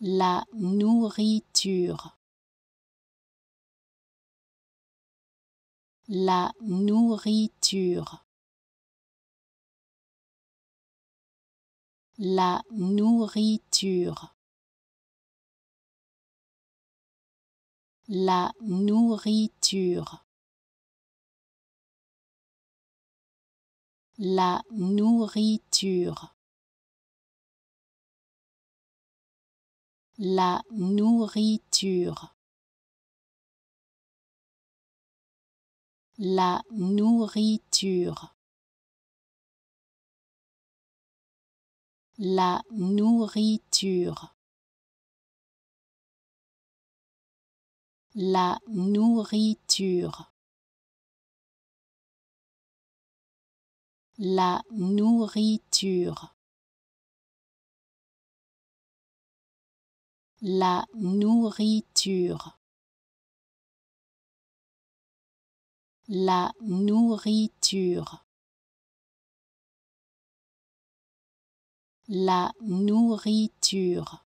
la nourriture, la nourriture, la nourriture, la nourriture. La nourriture. La nourriture. La nourriture. La nourriture. La nourriture. La nourriture. La nourriture. La nourriture. La nourriture.